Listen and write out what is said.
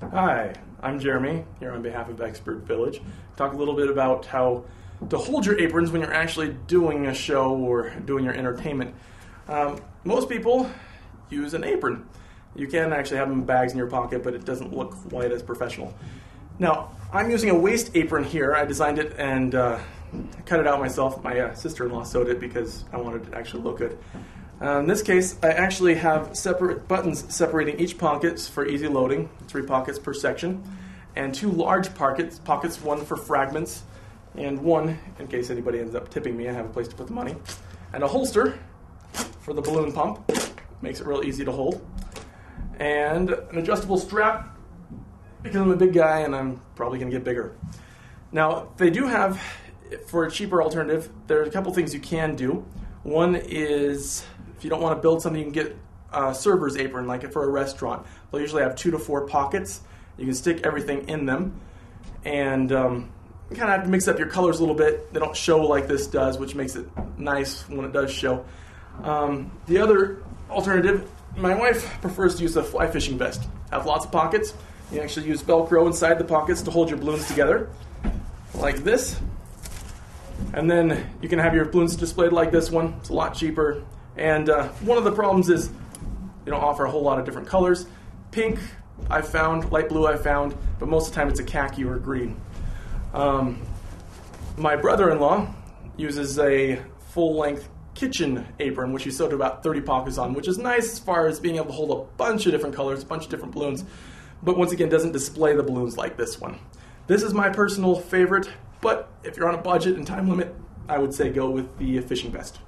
Hi, I'm Jeremy here on behalf of Expert Village. Talk a little bit about how to hold your aprons when you're actually doing a show or doing your entertainment. Um, most people use an apron. You can actually have them in bags in your pocket, but it doesn't look quite as professional. Now, I'm using a waist apron here. I designed it and uh, cut it out myself. My uh, sister-in-law sewed it because I wanted it to actually look good. Uh, in this case, I actually have separate buttons separating each pockets for easy loading, three pockets per section, and two large pockets, pockets, one for fragments, and one, in case anybody ends up tipping me, I have a place to put the money, and a holster for the balloon pump, makes it real easy to hold, and an adjustable strap because I'm a big guy and I'm probably going to get bigger. Now, they do have, for a cheaper alternative, there are a couple things you can do. One is if you don't want to build something, you can get a server's apron, like it for a restaurant. They'll usually have two to four pockets. You can stick everything in them, and um, you kind of have to mix up your colors a little bit. They don't show like this does, which makes it nice when it does show. Um, the other alternative, my wife prefers to use a fly fishing vest. Have lots of pockets. You actually use Velcro inside the pockets to hold your balloons together, like this. And then you can have your balloons displayed like this one. It's a lot cheaper. And uh, one of the problems is they don't offer a whole lot of different colors. Pink, I've found, light blue, I've found, but most of the time it's a khaki or green. Um, my brother in law uses a full length kitchen apron, which he sewed about 30 pockets on, which is nice as far as being able to hold a bunch of different colors, a bunch of different balloons, but once again doesn't display the balloons like this one. This is my personal favorite, but if you're on a budget and time limit, I would say go with the fishing vest.